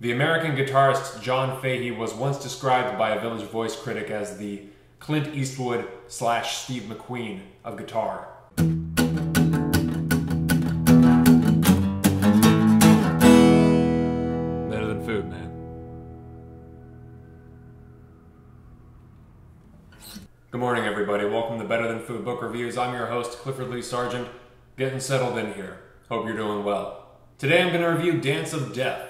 The American guitarist John Fahey was once described by a Village Voice critic as the Clint Eastwood slash Steve McQueen of guitar. Better than food, man. Good morning, everybody. Welcome to Better Than Food Book Reviews. I'm your host, Clifford Lee Sargent, getting settled in here. Hope you're doing well. Today I'm going to review Dance of Death,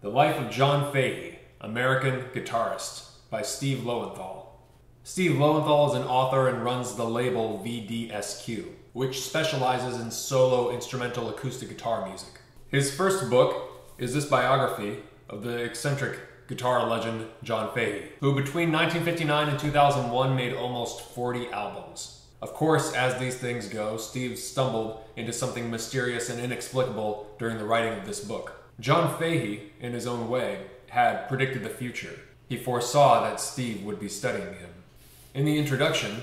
The Life of John Fahey, American Guitarist, by Steve Lowenthal. Steve Lowenthal is an author and runs the label VDSQ, which specializes in solo instrumental acoustic guitar music. His first book is this biography of the eccentric guitar legend John Fahey, who between 1959 and 2001 made almost 40 albums. Of course, as these things go, Steve stumbled into something mysterious and inexplicable during the writing of this book. John Fahey, in his own way, had predicted the future. He foresaw that Steve would be studying him. In the introduction,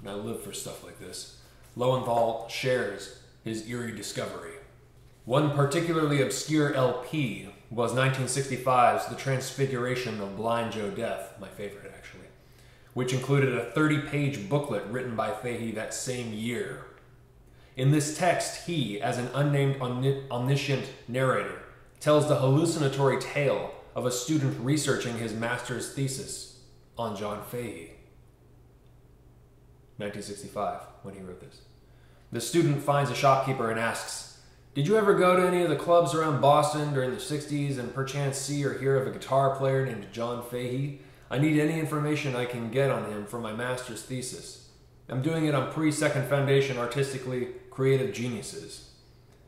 and I live for stuff like this, Lowenthal shares his eerie discovery. One particularly obscure LP was 1965's The Transfiguration of Blind Joe Death, my favorite actually, which included a 30 page booklet written by Fahey that same year. In this text, he, as an unnamed omniscient narrator, tells the hallucinatory tale of a student researching his master's thesis on John Fahey. 1965, when he wrote this. The student finds a shopkeeper and asks, Did you ever go to any of the clubs around Boston during the 60s and perchance see or hear of a guitar player named John Fahey? I need any information I can get on him for my master's thesis. I'm doing it on pre second foundation artistically creative geniuses.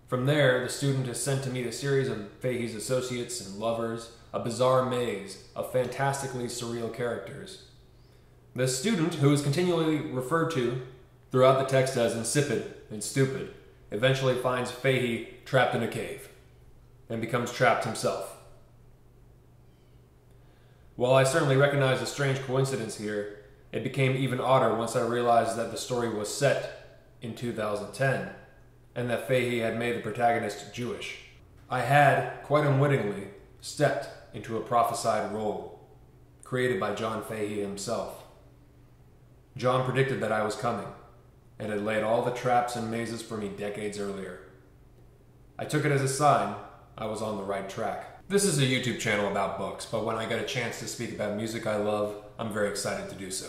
From there, the student is sent to meet a series of Fahey's associates and lovers, a bizarre maze of fantastically surreal characters. The student, who is continually referred to throughout the text as insipid and stupid, eventually finds Fahey trapped in a cave and becomes trapped himself. While I certainly recognize a strange coincidence here, it became even odder once I realized that the story was set in 2010 and that Fahey had made the protagonist Jewish. I had, quite unwittingly, stepped into a prophesied role created by John Fahey himself. John predicted that I was coming and had laid all the traps and mazes for me decades earlier. I took it as a sign I was on the right track. This is a YouTube channel about books, but when I get a chance to speak about music I love, I'm very excited to do so.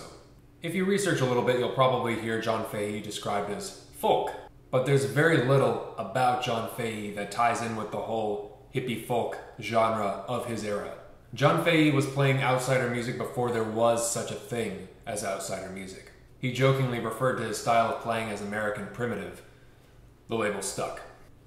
If you research a little bit, you'll probably hear John Fahey described as folk, but there's very little about John Fahey that ties in with the whole hippie folk genre of his era. John Fahey was playing outsider music before there was such a thing as outsider music. He jokingly referred to his style of playing as American primitive. The label stuck.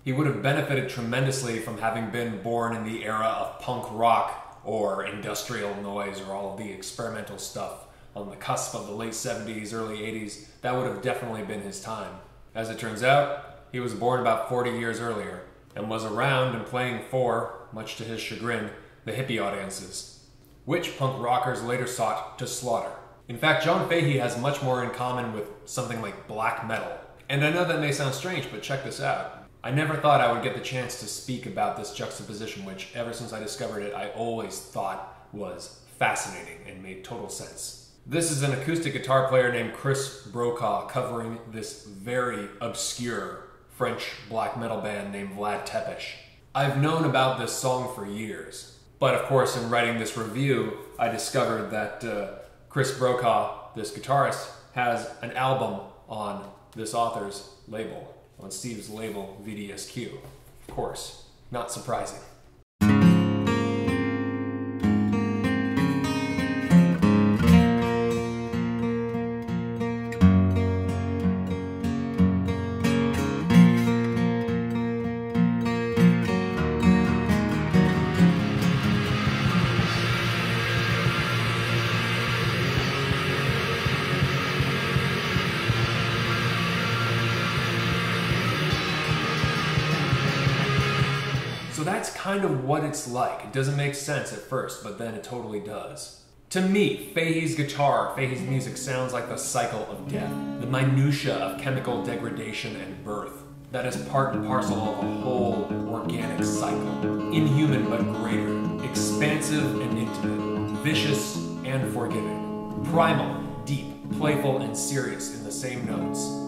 He would have benefited tremendously from having been born in the era of punk rock or industrial noise or all of the experimental stuff on the cusp of the late 70s, early 80s. That would have definitely been his time. As it turns out, he was born about 40 years earlier and was around and playing for, much to his chagrin, the hippie audiences, which punk rockers later sought to slaughter. In fact, John Fahey has much more in common with something like black metal. And I know that may sound strange, but check this out. I never thought I would get the chance to speak about this juxtaposition, which ever since I discovered it, I always thought was fascinating and made total sense. This is an acoustic guitar player named Chris Brokaw covering this very obscure French black metal band named Vlad Tepes. I've known about this song for years, but of course, in writing this review, I discovered that uh, Chris Brokaw, this guitarist, has an album on this author's label, on Steve's label, VDSQ. Of course, not surprising. Kind of what it's like. It doesn't make sense at first, but then it totally does. To me, Fahey's guitar, Fahey's music sounds like the cycle of death, the minutia of chemical degradation and birth. That is part and parcel of a whole organic cycle, inhuman but greater. expansive and intimate, vicious and forgiving, primal, deep, playful, and serious in the same notes.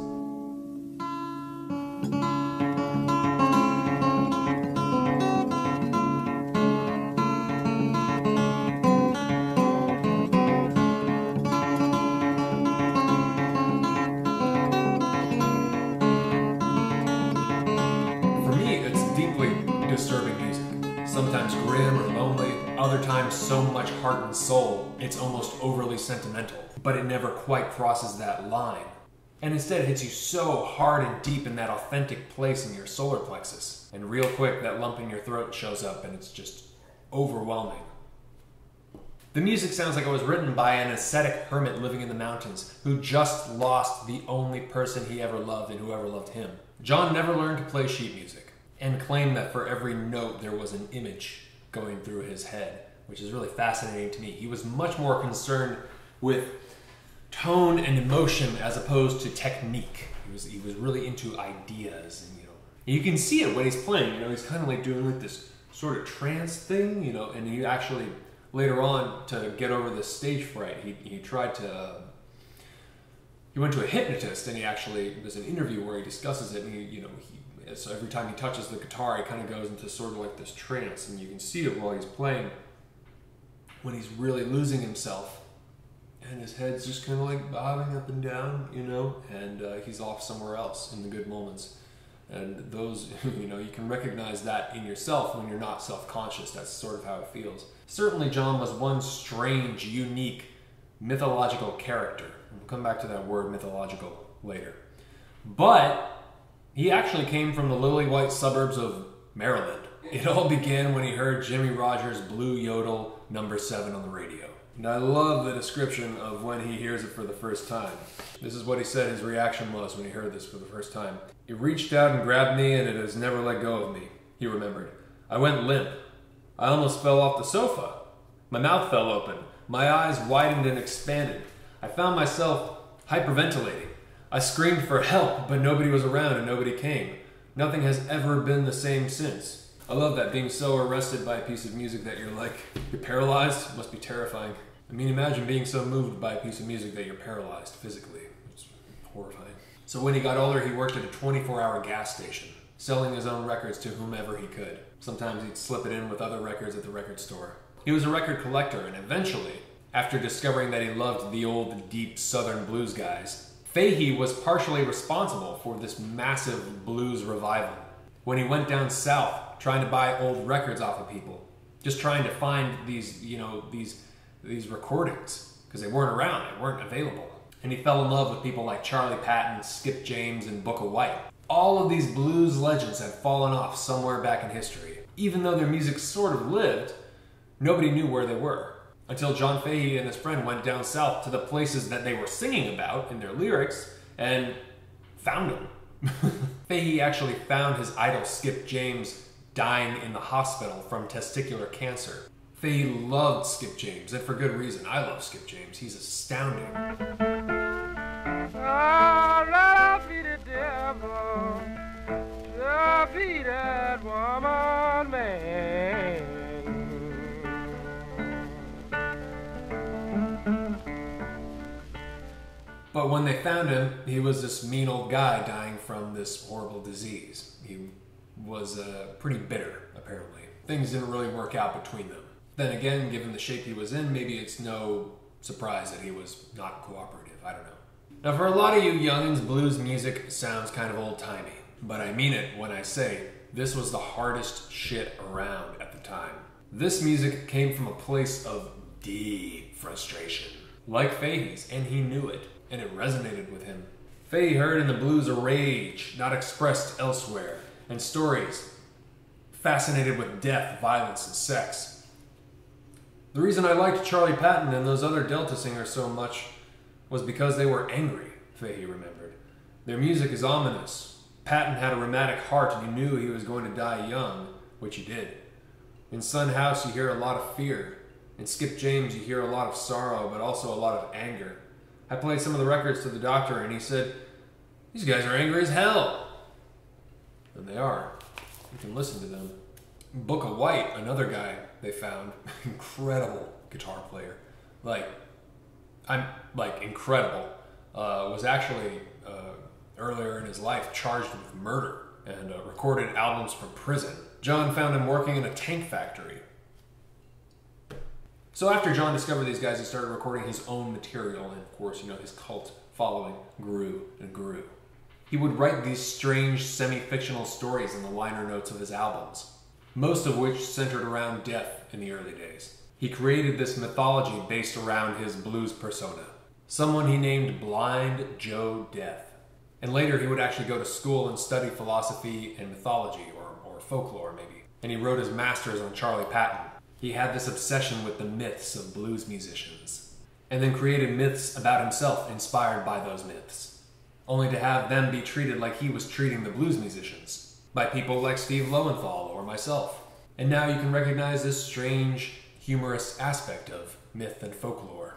And soul, it's almost overly sentimental. But it never quite crosses that line. And instead hits you so hard and deep in that authentic place in your solar plexus. And real quick, that lump in your throat shows up and it's just overwhelming. The music sounds like it was written by an ascetic hermit living in the mountains who just lost the only person he ever loved and whoever loved him. John never learned to play sheet music and claimed that for every note there was an image going through his head, which is really fascinating to me. He was much more concerned with tone and emotion as opposed to technique. He was he was really into ideas and you know you can see it when he's playing. You know he's kind of like doing like this sort of trance thing. You know, and he actually later on to get over the stage fright, he he tried to. Uh, he went to a hypnotist and he actually there's an interview where he discusses it and he you know he so every time he touches the guitar he kind of goes into sort of like this trance and you can see it while he's playing when he's really losing himself and his head's just kind of like bobbing up and down, you know, and uh, he's off somewhere else in the good moments. And those, you know, you can recognize that in yourself when you're not self conscious. That's sort of how it feels. Certainly, John was one strange, unique, mythological character. We'll come back to that word mythological later. But he actually came from the lily white suburbs of Maryland. It all began when he heard Jimmie Rodgers' Blue Yodel number seven on the radio. And I love the description of when he hears it for the first time. This is what he said his reaction was when he heard this for the first time. It reached out and grabbed me, and it has never let go of me, he remembered. I went limp. I almost fell off the sofa. My mouth fell open. My eyes widened and expanded. I found myself hyperventilating. I screamed for help, but nobody was around and nobody came. Nothing has ever been the same since. I love that being so arrested by a piece of music that you're like, you're paralyzed. Must be terrifying. I mean, imagine being so moved by a piece of music that you're paralyzed physically. It's horrifying. So when he got older, he worked at a 24 hour gas station, selling his own records to whomever he could. Sometimes he'd slip it in with other records at the record store. He was a record collector, and eventually, after discovering that he loved the old, deep Southern blues guys, Fahey was partially responsible for this massive blues revival. When he went down south, trying to buy old records off of people, just trying to find these, you know, these these recordings because they weren't around, they weren't available. And he fell in love with people like Charlie Patton, Skip James, and Bukka White. All of these blues legends had fallen off somewhere back in history. Even though their music sort of lived, nobody knew where they were. Until John Fahey and his friend went down south to the places that they were singing about in their lyrics and found them. Fahey actually found his idol Skip James dying in the hospital from testicular cancer. Fahey loved Skip James, and for good reason. I love Skip James. He's astounding. But when they found him, he was this mean old guy dying from this horrible disease. He was uh, pretty bitter, apparently. Things didn't really work out between them. Then again, given the shape he was in, maybe it's no surprise that he was not cooperative. I don't know. Now, for a lot of you youngins, blues music sounds kind of old timey, but I mean it when I say this was the hardest shit around at the time. This music came from a place of deep frustration, like Fahey's, and he knew it, and it resonated with him. Fahey heard in the blues a rage not expressed elsewhere, and stories fascinated with death, violence, and sex. The reason I liked Charlie Patton and those other Delta singers so much was because they were angry, Fahey remembered. Their music is ominous. Patton had a rheumatic heart and you knew he was going to die young, which he did. In Son House, you hear a lot of fear. In Skip James, you hear a lot of sorrow, but also a lot of anger. I played some of the records to the doctor and he said, These guys are angry as hell. And they are. You can listen to them. Bukka White, another guy, they found, incredible guitar player, like I'm like incredible, uh, was actually uh, earlier in his life charged with murder and uh, recorded albums from prison. John found him working in a tank factory. So after John discovered these guys, he started recording his own material, and of course, you know, his cult following grew and grew. He would write these strange, semi fictional stories in the liner notes of his albums, most of which centered around death in the early days. He created this mythology based around his blues persona, someone he named Blind Joe Death. And later he would actually go to school and study philosophy and mythology, or, or folklore maybe. And he wrote his masters on Charlie Patton. He had this obsession with the myths of blues musicians, and then created myths about himself inspired by those myths, only to have them be treated like he was treating the blues musicians, by people like Steve Lowenthal or myself. And now you can recognize this strange, humorous aspect of myth and folklore.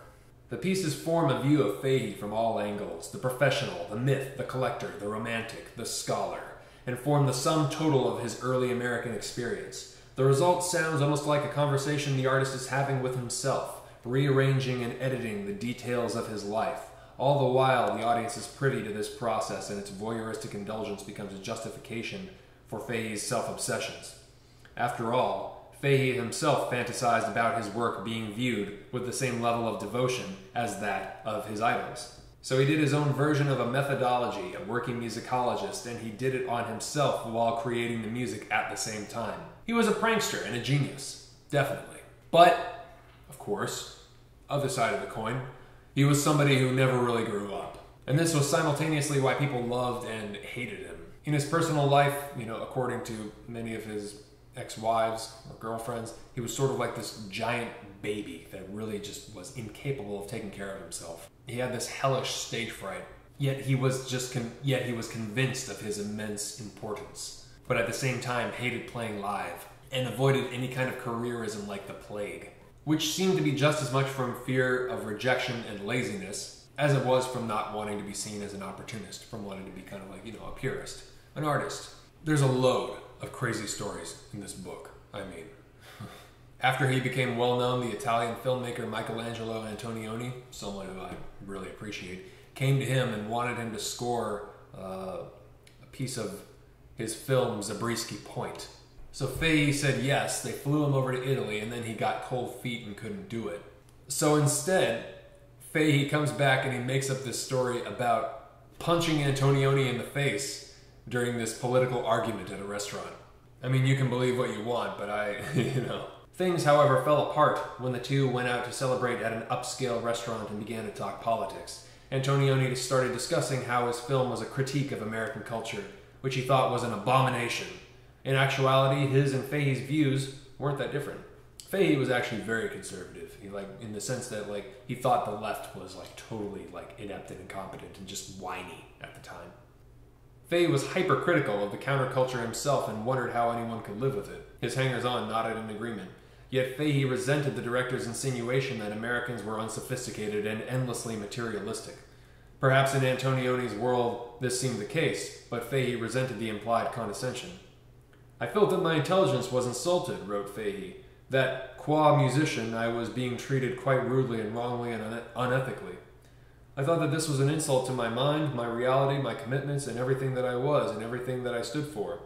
The pieces form a view of Fahey from all angles the professional, the myth, the collector, the romantic, the scholar, and form the sum total of his early American experience. The result sounds almost like a conversation the artist is having with himself, rearranging and editing the details of his life. All the while, the audience is privy to this process, and its voyeuristic indulgence becomes a justification for Fahey's self obsessions. After all, Fahey himself fantasized about his work being viewed with the same level of devotion as that of his idols. So he did his own version of a methodology, a working musicologist, and he did it on himself while creating the music at the same time. He was a prankster and a genius, definitely. But, of course, other side of the coin, he was somebody who never really grew up. And this was simultaneously why people loved and hated him. In his personal life, you know, according to many of his ex-wives or girlfriends. He was sort of like this giant baby that really just was incapable of taking care of himself. He had this hellish stage fright. Yet he was just con- yet he was convinced of his immense importance, but at the same time hated playing live and avoided any kind of careerism like the plague, which seemed to be just as much from fear of rejection and laziness as it was from not wanting to be seen as an opportunist, from wanting to be kind of like, you know, a purist, an artist. There's a load of crazy stories in this book. I mean, after he became well known, the Italian filmmaker Michelangelo Antonioni, someone who I really appreciate, came to him and wanted him to score uh, a piece of his film Zabriskie Point. So Fahey said yes. They flew him over to Italy, and then he got cold feet and couldn't do it. So instead, Fahey comes back and he makes up this story about punching Antonioni in the face during this political argument at a restaurant. I mean, you can believe what you want, but I, you know. Things, however, fell apart when the two went out to celebrate at an upscale restaurant and began to talk politics. Antonioni started discussing how his film was a critique of American culture, which he thought was an abomination. In actuality, his and Fahey's views weren't that different. Fahey was actually very conservative. He like in the sense that like he thought the left was like totally like inept and incompetent and just whiny at the time. Fahey was hypercritical of the counterculture himself and wondered how anyone could live with it. His hangers on nodded in agreement. Yet Fahey resented the director's insinuation that Americans were unsophisticated and endlessly materialistic. Perhaps in Antonioni's world this seemed the case, but Fahey resented the implied condescension. I felt that my intelligence was insulted, wrote Fahey, that, qua musician, I was being treated quite rudely and wrongly and unethically. I thought that this was an insult to my mind, my reality, my commitments, and everything that I was and everything that I stood for.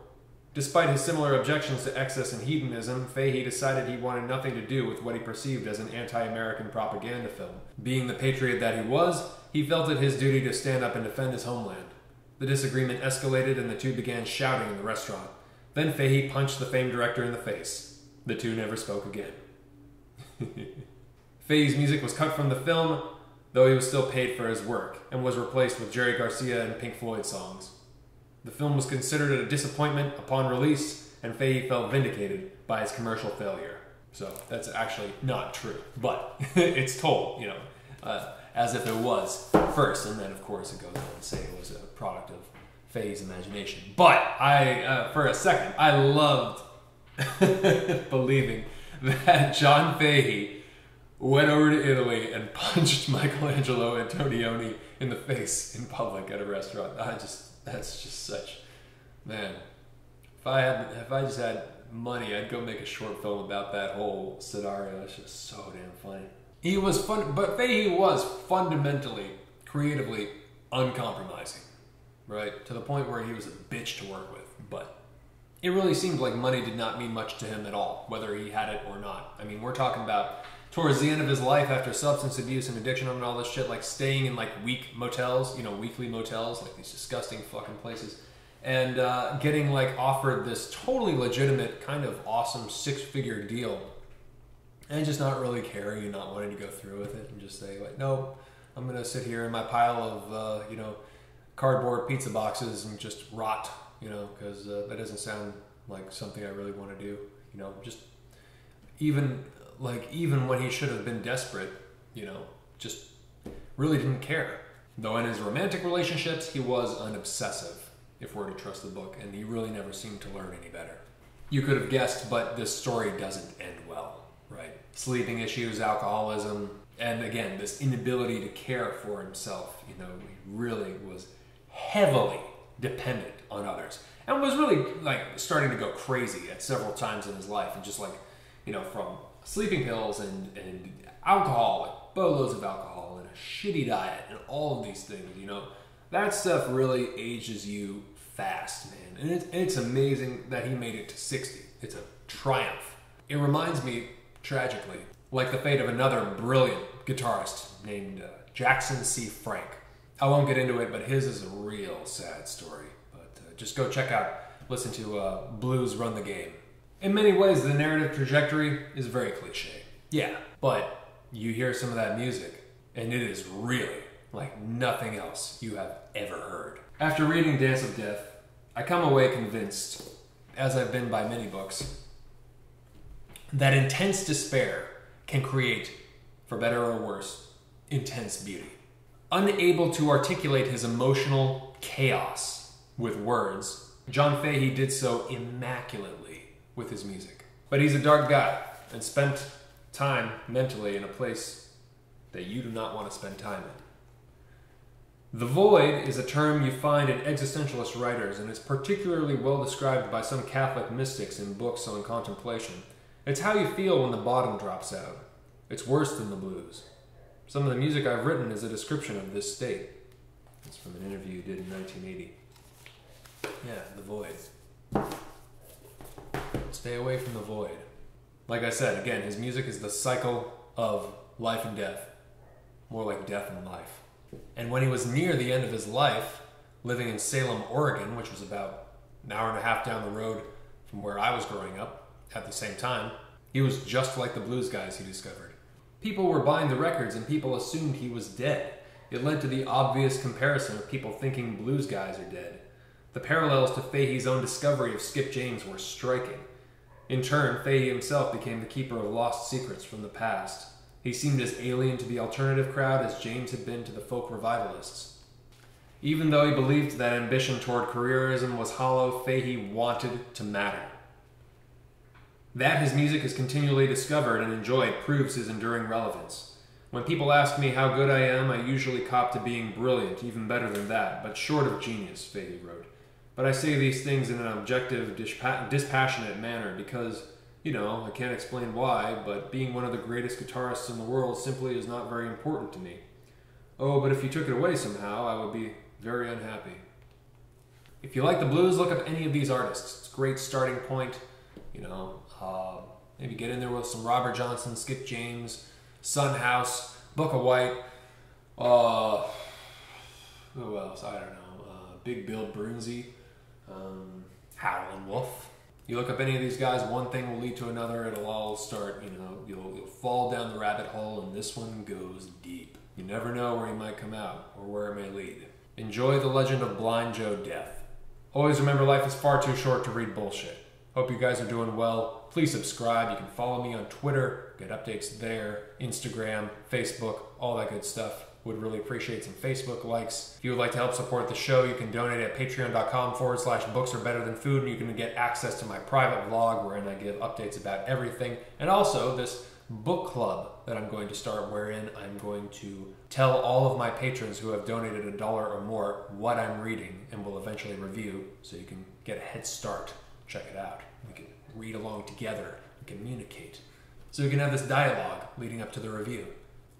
Despite his similar objections to excess and hedonism, Fahey decided he wanted nothing to do with what he perceived as an anti American propaganda film. Being the patriot that he was, he felt it his duty to stand up and defend his homeland. The disagreement escalated and the two began shouting in the restaurant. Then Fahey punched the famed director in the face. The two never spoke again. Fahey's music was cut from the film, though he was still paid for his work, and was replaced with Jerry Garcia and Pink Floyd songs. The film was considered a disappointment upon release, and Fahey felt vindicated by its commercial failure. So that's actually not true, but it's told, you know, uh, as if it was first, and then of course it goes on to say it was a product of Fahey's imagination. But I, uh, for a second, I loved believing that John Fahey went over to Italy and punched Michelangelo Antonioni in the face in public at a restaurant. I just that's just such man. If I had if I just had money, I'd go make a short film about that whole scenario. It's just so damn funny. He was fun, but Fahey was fundamentally, creatively uncompromising, right? To the point where he was a bitch to work with. But it really seemed like money did not mean much to him at all, whether he had it or not. I mean, we're talking about towards the end of his life after substance abuse and addiction and all this shit, like staying in like weak motels, you know, weekly motels, like these disgusting fucking places, and uh, getting like offered this totally legitimate, kind of awesome six figure deal, and just not really caring and not wanting to go through with it and just say like, no, I'm gonna sit here in my pile of uh, you know cardboard pizza boxes and just rot, you know, because uh, that doesn't sound like something I really want to do, you know, just even like even when he should have been desperate, you know, just really didn't care. Though in his romantic relationships, he was an obsessive, if we're to trust the book, and he really never seemed to learn any better. You could have guessed, but this story doesn't end well, right? Sleeping issues, alcoholism, and again, this inability to care for himself. You know, he really was heavily dependent on others and was really like starting to go crazy at several times in his life and just like you know from sleeping pills and, and alcohol like boatloads of alcohol and a shitty diet and all of these things you know? That stuff really ages you fast man. And it's, it's amazing that he made it to 60 it's a triumph. It reminds me tragically like the fate of another brilliant guitarist named uh, Jackson C. Frank I won't get into it, but his is a real sad story. But uh, just go check out, listen to uh, Blues Run the Game. In many ways, the narrative trajectory is very cliche. Yeah, but you hear some of that music, and it is really like nothing else you have ever heard. After reading Dance of Death, I come away convinced, as I've been by many books, that intense despair can create, for better or worse, intense beauty unable to articulate his emotional chaos with words, John Fahey did so immaculately with his music. But he's a dark guy and spent time mentally in a place that you do not want to spend time in. The void is a term you find in existentialist writers, and it's particularly well described by some Catholic mystics in books on contemplation. It's how you feel when the bottom drops out. It's worse than the blues. Some of the music I've written is a description of this state. It's from an interview you did in 1980. Yeah, the void. Stay away from the void. Like I said, again, his music is the cycle of life and death. More like death and life. And when he was near the end of his life, living in Salem, Oregon, which was about an hour and a half down the road from where I was growing up at the same time, he was just like the blues guys he discovered. People were buying the records and people assumed he was dead. It led to the obvious comparison of people thinking blues guys are dead. The parallels to Fahey's own discovery of Skip James were striking. In turn, Fahey himself became the keeper of lost secrets from the past. He seemed as alien to the alternative crowd as James had been to the folk revivalists. Even though he believed that ambition toward careerism was hollow, Fahey wanted to matter. That his music is continually discovered and enjoyed proves his enduring relevance. When people ask me how good I am, I usually cop to being brilliant, even better than that, but short of genius, Fahey wrote. But I say these things in an objective, dispassionate manner because, you know, I can't explain why, but being one of the greatest guitarists in the world simply is not very important to me. Oh, but if you took it away somehow, I would be very unhappy. If you like the blues, look up any of these artists. It's a great starting point. You know, uh, maybe get in there with some Robert Johnson, Skip James, Son House, Bukka White. Uh, who else? I don't know. Uh, Big Bill Broonzy, um, Howlin' Wolf. You look up any of these guys, one thing will lead to another. It'll all start, you know, you'll, you'll fall down the rabbit hole, and this one goes deep. You never know where he might come out or where it may lead. Enjoy the legend of Blind Joe Death. Always remember life is far too short to read bullshit. Hope you guys are doing well. Please subscribe. You can follow me on Twitter, get updates there, Instagram, Facebook, all that good stuff. Would really appreciate some Facebook likes. If you would like to help support the show, you can donate at patreon.com forward slash books are better than food, and you can get access to my private vlog wherein I give updates about everything. And also this book club that I'm going to start, wherein I'm going to tell all of my patrons who have donated a dollar or more what I'm reading and will eventually review so you can get a head start. Check it out. We can read along together and communicate. So we can have this dialogue leading up to the review.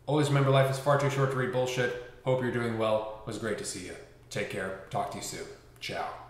Always remember life is far too short to read bullshit. Hope you're doing well. It was great to see you. Take care. Talk to you soon. Ciao.